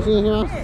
失礼しま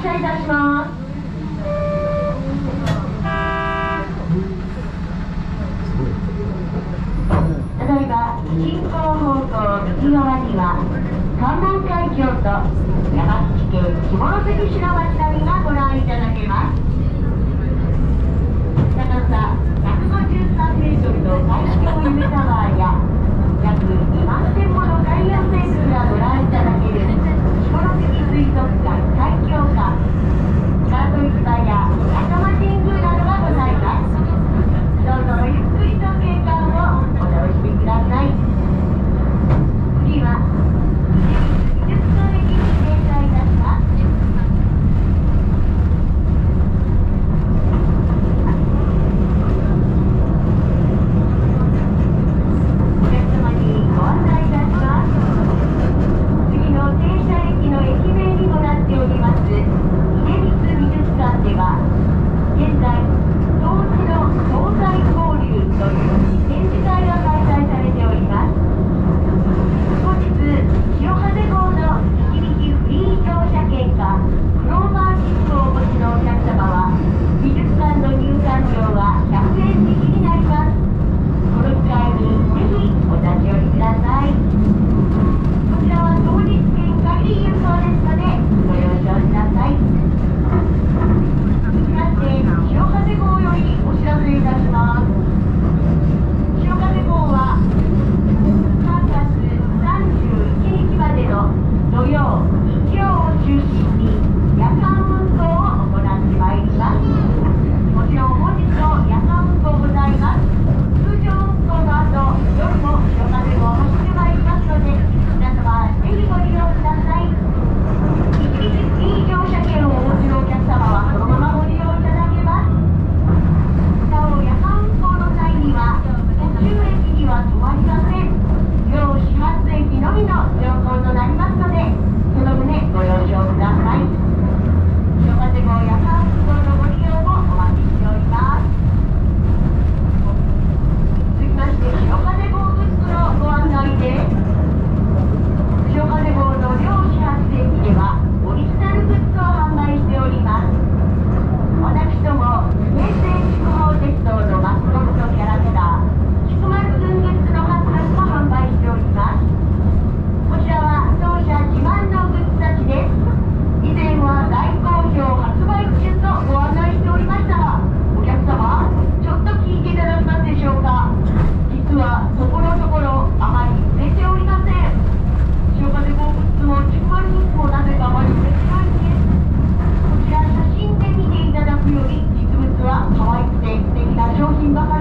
車いたします。だいま進行方向右側には関門海峡と山口県下関市の街並みがご覧いただけます。高さ153メートルの海峡タワーや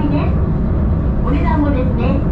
です。お値段もですね。